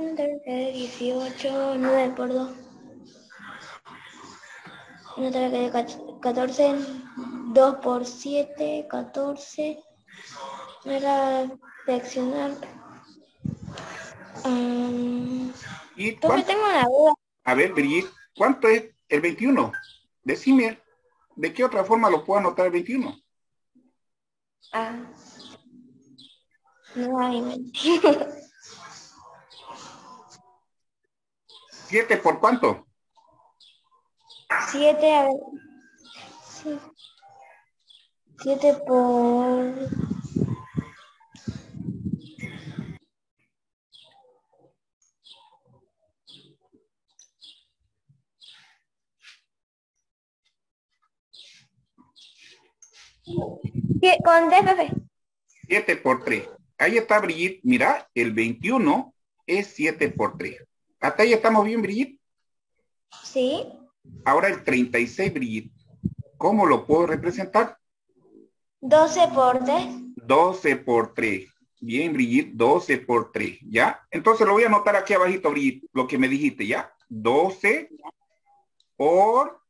B: 18, 9 por 2. Una tabla de 14, 2 por 7, 14. Voy a seleccionar. Um,
A: ¿Y
B: profe,
A: cuánto?
B: tengo una duda.
A: A ver, Brigitte, ¿cuánto es el 21? Decime, ¿de qué otra forma lo puedo anotar el 21?
B: Ah. No hay
A: ¿Siete por cuánto?
B: 7, a ver. 7 por... Con.
A: 7 por 3. Ahí está Brigitte. Mira, el 21 es 7 por 3. Hasta ahí estamos bien, Brigitte.
B: Sí.
A: Ahora el 36, Brigitte. ¿Cómo lo puedo representar?
B: 12 por 3.
A: 12 por 3. Bien, Brigitte, 12 por 3. ¿Ya? Entonces lo voy a anotar aquí abajito, Brigitte, lo que me dijiste, ¿ya? 12 por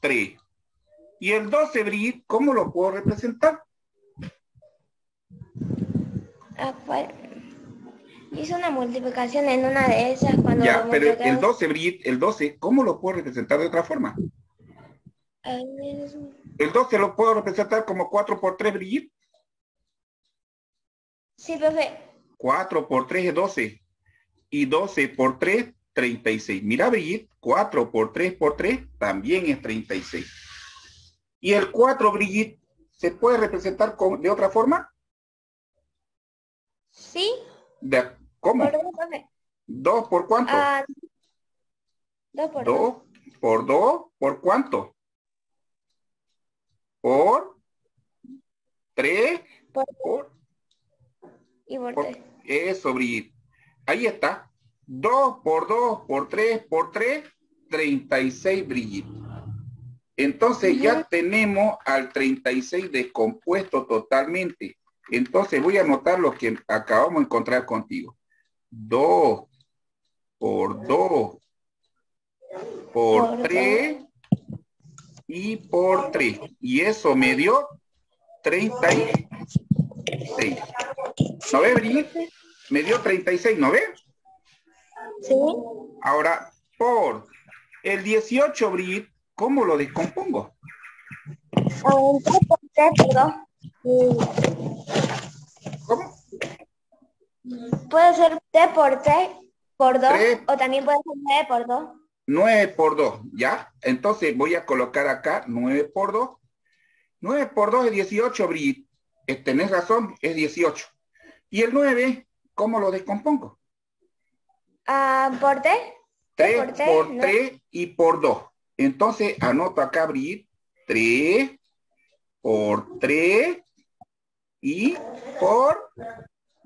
A: 3. Y el 12, Brigitte, ¿cómo lo puedo representar?
B: Ah, pues, Hice una multiplicación en una de esas cuando
A: Ya, pero el
B: multiplicamos.
A: 12, Brigitte, el 12, ¿cómo lo puedo representar de otra forma? El 12 lo puedo representar como 4 por 3, Brigitte.
B: Sí, profe.
A: 4 por 3 es 12. Y 12 por 3, 36. Mira, Brigitte, 4 por 3 por 3 también es 36. Y el 4, Brigitte, ¿se puede representar con- de otra forma?
B: Sí.
A: De, ¿Cómo?
B: Dos.
A: ¿Dos por cuánto?
B: Ah, dos por dos.
A: ¿Dos por dos por cuánto? ¿Por? ¿Tres?
B: Por-
A: ¿Por?
B: Y por
A: por-
B: tres.
A: Eso, Brigitte. Ahí está. 2 por 2 por 3 por 3, 36, Brigitte. Entonces ya tenemos al 36 descompuesto totalmente. Entonces voy a anotar lo que acabamos de encontrar contigo. Dos. Por dos. Por,
B: por
A: Y por tres. Y eso me dio 36. ¿No ve, Brigitte? Me dio 36, ¿no ve?
B: Sí.
A: Ahora, por el 18, Brigitte, ¿cómo lo descompongo?
B: Aumentar por 3 por
A: 2.
B: Puede ser T por T por 2
A: Tres.
B: o también puede ser 9 por 2.
A: 9 por 2, ¿ya? Entonces voy a colocar acá 9 por 2. 9 por 2 es 18, Brigitte. Eh, Tenés razón, es 18. Y el 9, ¿cómo lo descompongo?
B: Ah, por T.
A: 3
B: por
A: por
B: tres,
A: 3,
B: ¿no?
A: y por 2. Entonces anoto acá, Brigitte, 3 por 3 y por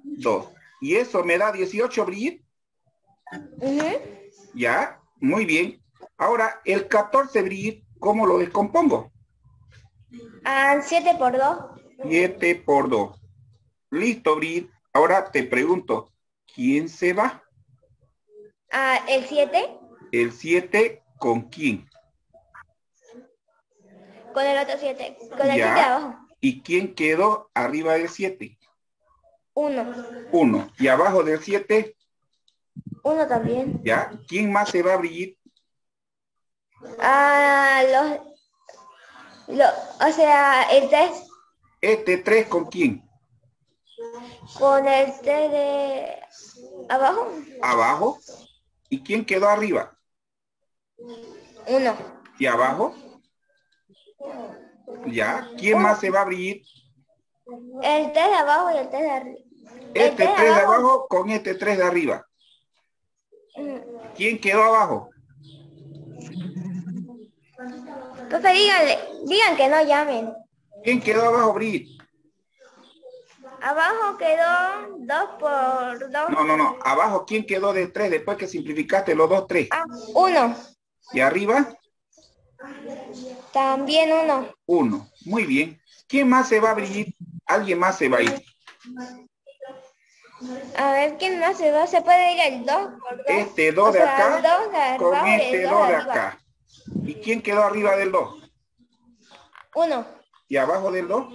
A: 2. Y eso me da 18, Brigitte.
B: Ujú.
A: Ya, muy bien. Ahora, el 14, Brigitte, ¿cómo lo descompongo?
B: Ah, 7 por 2.
A: 7 por 2. Listo, Brigitte. Ahora te pregunto, ¿quién se va?
B: Ah, el 7
A: El 7 con quién?
B: con el otro 7. Con el
A: Ya.
B: 7 de abajo.
A: ¿Y quién quedó arriba del 7?
B: 1.
A: 1. Y abajo del 7,
B: 1 también.
A: ¿ya? ¿Quién más se va, Brigitte?
B: Ah, los, lo- o sea, el 3
A: Este 3 con quién?
B: con el T de abajo.
A: Abajo. ¿Y quién quedó arriba?
B: 1.
A: ¿Y abajo? ¿Ya? ¿Quién más se va, Brigitte?
B: El 3 de abajo y el 3 de arriba.
A: Este
B: de
A: 3 de
B: abajo.
A: con este 3 de arriba. ¿Quién quedó abajo?
B: Profe, díganle, digan que no llamen.
A: ¿Quién quedó abajo, Brigitte?
B: Abajo quedó 2 por 2.
A: No, no, no. Abajo, ¿quién quedó de 3 después que simplificaste los dos 3?
B: Ah, 1.
A: ¿Y arriba?
B: También 1.
A: 1. Muy bien. ¿Quién más se va, Brigitte? Alguien más se va a ir.
B: A ver, ¿quién más se va? Se puede ir el 2 por 2.
A: Este 2
B: O
A: de
B: sea,
A: acá
B: dos de
A: con este
B: dos
A: 2 de
B: arriba.
A: acá. ¿Y quién quedó arriba del 2?
B: 1.
A: ¿Y abajo del 2?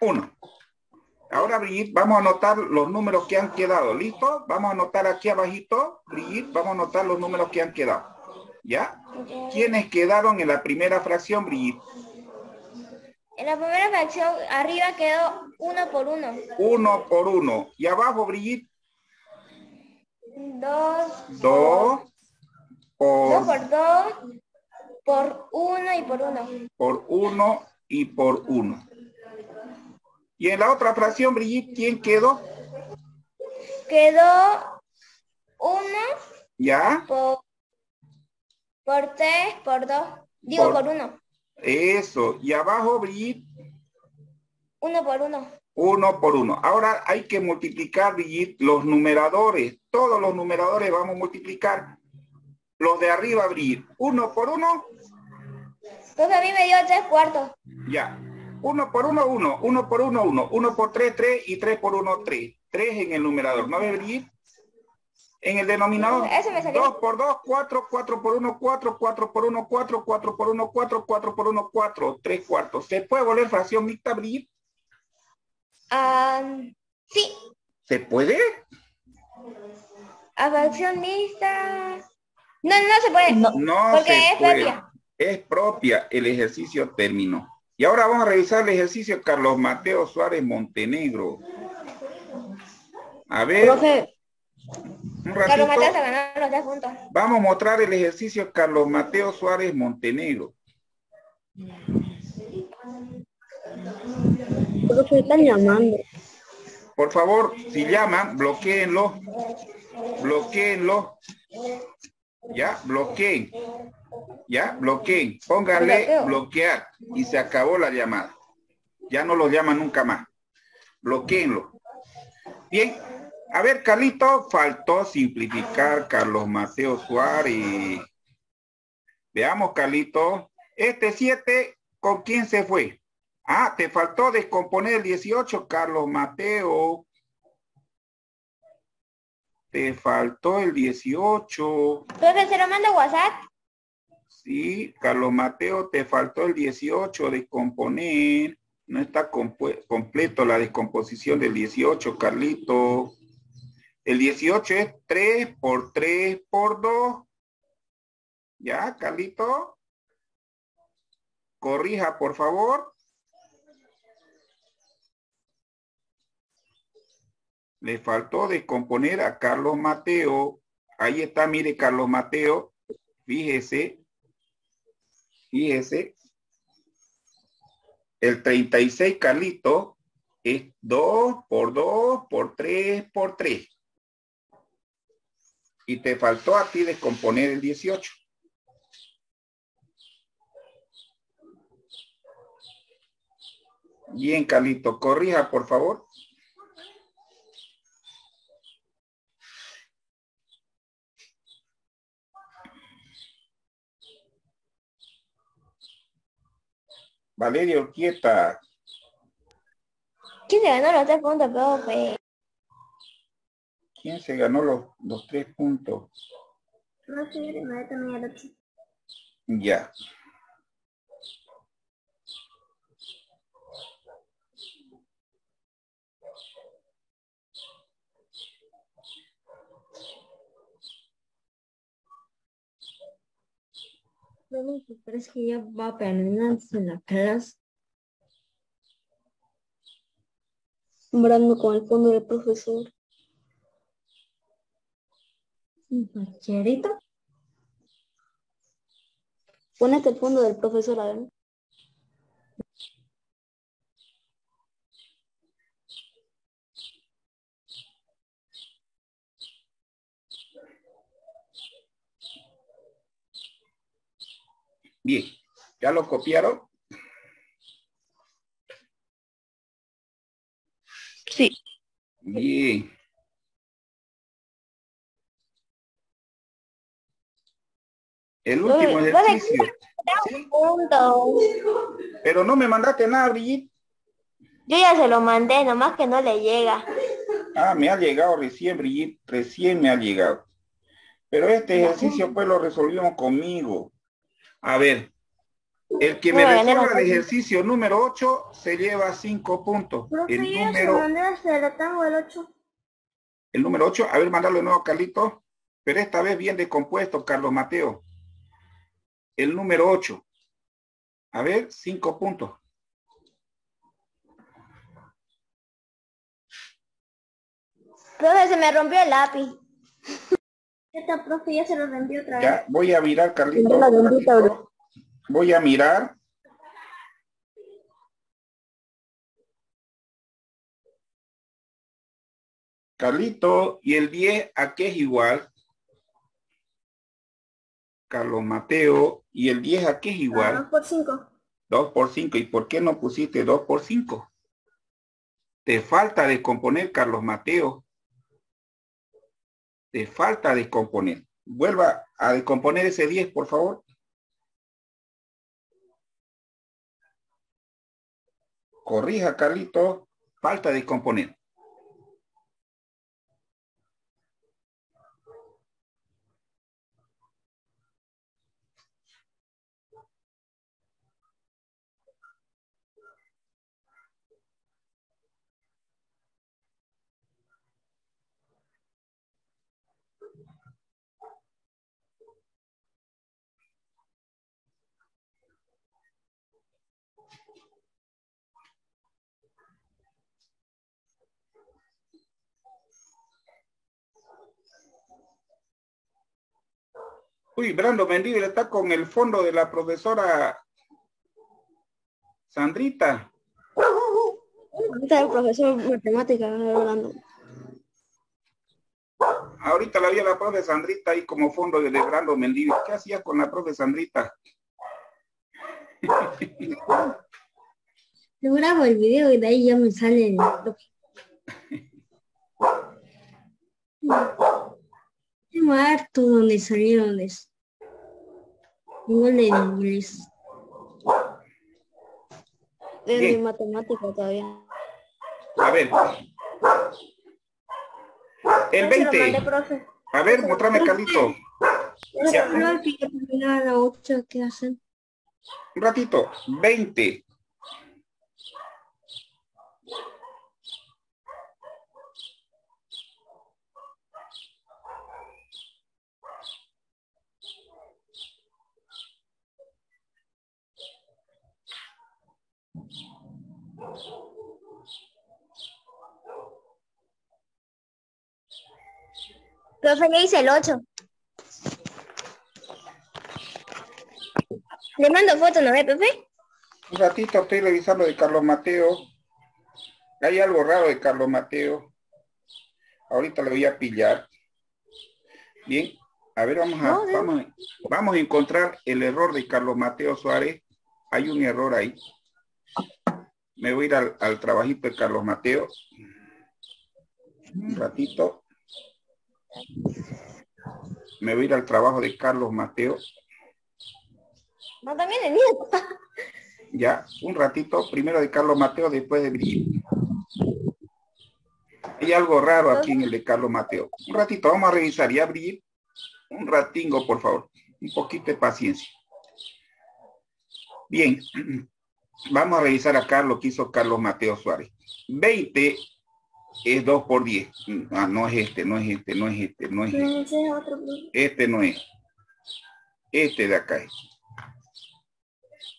A: 1. Ahora, Brigitte, vamos a anotar los números que han quedado. ¿Listo? Vamos a anotar aquí abajito, Brigitte, vamos a anotar los números que han quedado. ¿Ya? ¿Quiénes quedaron en la primera fracción, Brigitte?
B: En la primera fracción arriba quedó 1 por 1.
A: Uno por uno. Y abajo, Brigitte,
B: 2
A: dos
B: 2
A: por,
B: por 2 por 1 y por 1.
A: por uno y por uno. Y en la otra fracción, Brigitte, ¿quién quedó?
B: Quedó 1
A: ¿Ya?
B: por, por 3 por 2. Digo
A: Por-
B: por 1.
A: Eso. Y abajo, Brigitte,
B: 1 por 1.
A: uno por uno. Ahora hay que multiplicar, Brigitte, los numeradores. Todos los numeradores vamos a multiplicar. Los de arriba, Brigitte. Uno por uno,
B: Entonces a mí me dio 3 cuartos.
A: ya. Uno por uno, uno. Uno por uno, uno. Uno por tres, tres. Y tres por uno, tres. Tres en el numerador. ¿No ves, Brigitte? En el denominador.
B: Eso me salió.
A: 2 por 2, 4, 4 por 1, 4, 4 por 1, 4, 4 por 1, 4, 4 por 1, 4, 3 cuartos. ¿Se puede volver fracción mixta, Brigitte?
B: Ah, sí,
A: ¿Se puede?
B: a fracción lista. No, no se puede.
A: No
B: Porque
A: se
B: es
A: puede.
B: propia.
A: Es propia. El ejercicio terminó. Y ahora vamos a revisar el ejercicio Carlos Mateo Suárez Montenegro. A ver,
B: Profe,
A: un
B: Carlos Mateo se
A: ratito.
B: ganó los 3 puntos.
A: Vamos a mostrar el ejercicio Carlos Mateo Suárez Montenegro.
E: Profe, están llamando.
A: Por favor, si llaman, bloqueenlo. Bloqueenlo. Ya, bloqueen. Ya, bloqueen. Póngale bloquear. Y se acabó la llamada. Ya no los llaman nunca más. Bloqueenlo. Bien. A ver, Carlito, faltó simplificar Carlos Mateo Suárez. Veamos, Carlito. Este 7, ¿con quién se fue? Ah, te faltó descomponer el 18, Carlos Mateo. Te faltó el 18.
B: Profe, ¿se lo mando WhatsApp?
A: Sí, Carlos Mateo, te faltó el 18, descomponer. No está completo la descomposición del 18, Carlito. El 18 es 3 por 3 por 2. ¿Ya, Carlito? Corrija, por favor. Le faltó descomponer a Carlos Mateo. Ahí está, mire, Carlos Mateo. Fíjese. Fíjese. El 36, Carlito, es 2 por 2 por 3 por 3. Y te faltó a ti descomponer el 18. Bien, Carlito. Corrija, por favor. Valeria Urquieta.
B: ¿Quién se ganó los tres puntos, profe?
A: ¿Quién se ganó los, los tres puntos?
E: No sé, también
A: Ya.
C: parece que ya va a en la clase.
E: Nombrando con el fondo del profesor.
C: ¿Bachillerito?
E: Ponete el fondo del profesor, a ver.
A: Bien, ¿ya lo copiaron?
E: Sí.
A: Bien. El último ejercicio. Pero no me mandaste nada, Brigitte.
B: Yo ya se lo mandé, nomás que no le llega.
A: Ah, me ha llegado recién, Brigitte. Recién me ha llegado. Pero este ejercicio pues lo resolvimos conmigo. A ver, el que me resuelva el ejercicio número 8 se lleva 5 puntos. el número...
E: el 8.
A: El número 8, a ver, mandarlo de nuevo, Carlito. Pero esta vez bien descompuesto, Carlos Mateo. El número 8. A ver, 5 puntos.
B: Profe, se me rompió el lápiz.
E: Esta profe ya se lo vendió otra vez.
A: Ya, voy a mirar, Carlito. Voy a mirar. Carlito, ¿y el 10 a qué es igual? Carlos Mateo, ¿y el 10 a qué es igual?
E: 2 por 5.
A: 2 por 5. ¿Y por qué no pusiste 2 por 5? Te falta descomponer, Carlos Mateo de falta de componer. Vuelva a descomponer ese 10, por favor. Corrija, Carlito. Falta de Uy, Brando Mendible está con el fondo de la profesora Sandrita.
E: Ahorita el profesor de matemática hablando.
A: Ahorita la vi a la profe Sandrita ahí como fondo de Lebrando Mendívil. ¿Qué hacía con la profe Sandrita?
C: Yo grabo el video y de ahí ya me sale el Harto donde salieron eso. Igual de inglés.
A: Bien.
E: de matemática todavía.
A: A ver. El 20.
E: profe.
A: A ver, mostrame, Carlito. Ya.
C: No, que ya terminaron a 8, ¿qué hacen?
A: Un ratito. 20.
B: Profe, le hice el 8. Le mando foto, ¿no ve, profe?
A: Un ratito estoy revisando de Carlos Mateo. Hay algo raro de Carlos Mateo. Ahorita le voy a pillar. Bien. A ver, vamos a,
B: No,
A: vamos, vamos a encontrar el error de Carlos Mateo Suárez. Hay un error ahí. Me voy a ir al, al trabajito de Carlos Mateo. Un ratito. Me voy a ir al trabajo de Carlos Mateo.
B: No, también el mío.
A: Ya, un ratito, primero de Carlos Mateo, después de Brigitte. Hay algo raro aquí en el de Carlos Mateo. Un ratito, vamos a revisar ya, Brigitte. Un ratingo, por favor. Un poquito de paciencia. Bien, vamos a revisar acá lo que hizo Carlos Mateo Suárez. 20 es 2 por 10. Ah, no es este, no es este, no es este, no es este. Este no es. Este de acá es.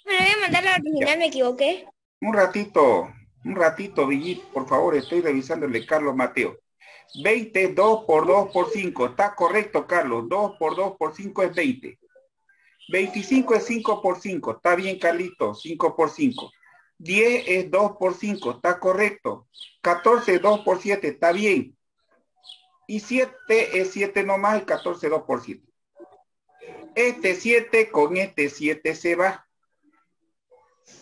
B: Lo voy a mandar la original, me equivoqué.
A: Un ratito, un ratito, Brigitte, por favor, estoy de Carlos Mateo. 20, 2 por 2 por 5. Está correcto, Carlos. 2 por 2 por 5 es 20. 25 es 5 por 5. Está bien, Carlito. 5 por 5. 10 es 2 por 5. Está correcto. 14 es 2 por 7. Está bien. Y 7 es 7 nomás y 14 es 2 por 7. Este 7 con este 7 se va.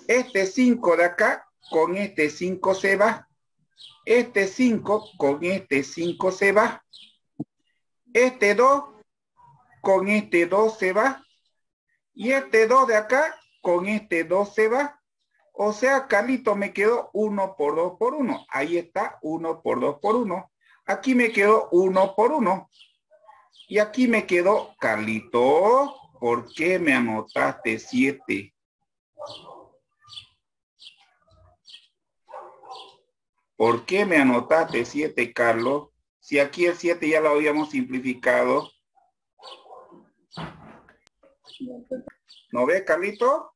A: Este 5 de acá con este 5 se va. Este 5 con este 5 se va. Este 2 con este 2 se va. Y este 2 de acá con este 2 se va. O sea, Carlito me quedó 1 por 2 por 1. Ahí está 1 por 2 por 1. Aquí me quedó 1 por 1. Y aquí me quedó, Carlito, ¿por qué me anotaste 7? ¿Por qué me anotaste 7, Carlos? Si aquí el 7 ya lo habíamos simplificado. ¿No ves, Carlito?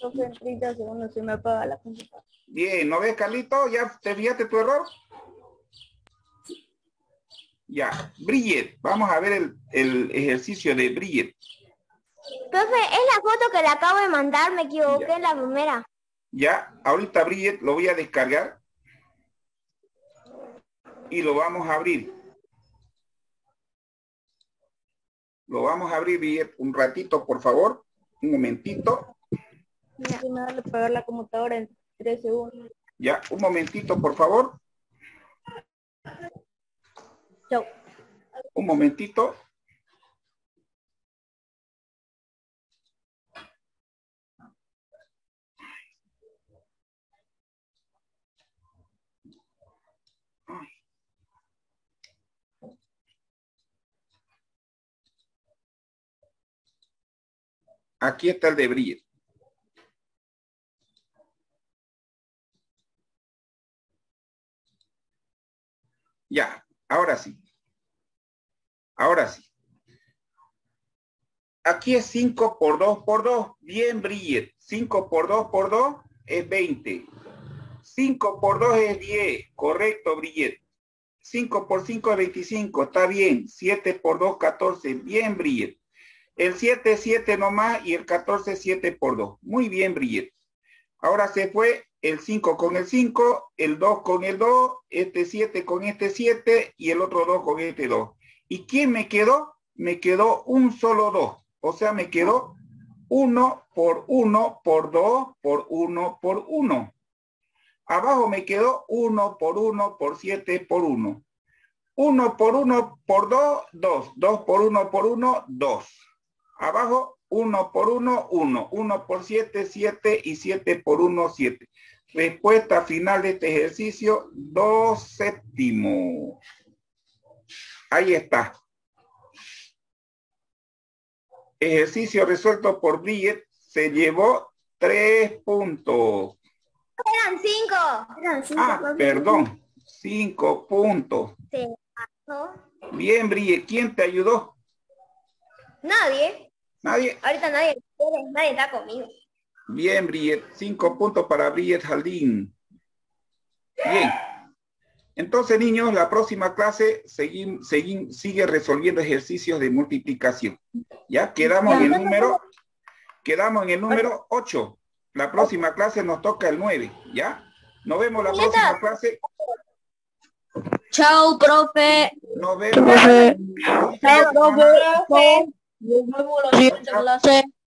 E: Profe, en 30 segundos se me apaga la computadora.
A: Bien, ¿no ves, Carlito? ¿Ya te fijaste tu error? Ya, Bridget, vamos a ver el, el ejercicio de Bridget.
B: Profe, es la foto que le acabo de mandar, me equivoqué
A: Ya.
B: en la primera.
A: Ya, ahorita Bridget lo voy a descargar y lo vamos a abrir. Lo vamos a abrir, Bridget, un ratito, por favor. Un momentito.
E: Da de apagar la computadora en 3 segundos.
A: Ya, un momentito, por favor. Un momentito. Aquí está el de Bridget. Ya, ahora sí. Ahora sí. Aquí es 5 por 2 por 2. Bien, Bridget. 5 por 2 por 2 es 20. 5 por 2 es 10. Correcto, Bridget. 5 por 5 es 25. Está bien. 7 por 2, 14. Bien, Bridget. El 7 es 7 nomás y el 14 es 7 por 2. Muy bien, Bridget. Ahora se fue el 5 con el 5, el 2 con el 2, este 7 con este 7 y el otro 2 con este 2. ¿Y quién me quedó? Me quedó un solo 2. O sea, me quedó 1 por 1 por 2 por 1 por 1. Abajo me quedó 1 por 1 por 7 por 1. 1 por 1 por 2, 2. 2 por 1 por 1, 2. Abajo 1 por 1, 1. 1 por 7, 7 y 7 por 1, 7. Respuesta final de este ejercicio, 2 séptimos. Ahí está. Ejercicio resuelto por Bridget se llevó 3 puntos.
B: Eran cinco.
C: Eran cinco,
A: Ah, perdón. 5 puntos.
B: Se pasó.
A: Bien, Bridget. ¿Quién te ayudó?
B: Nadie.
A: Nadie.
B: Ahorita nadie quiere, nadie está conmigo.
A: Bien, Brillet. Cinco puntos para Brillet Jaldín. Bien. Entonces, niños, la próxima clase seguim- seguim- sigue resolviendo ejercicios de multiplicación. Ya quedamos en el número, quedamos en el número 8. La próxima clase nos toca el 9, ¿ya? Nos vemos la próxima clase.
E: Chao, profe.
A: Nos vemos.
E: Profe.
A: Chao,
E: profe. Nos vemos la siguiente clase.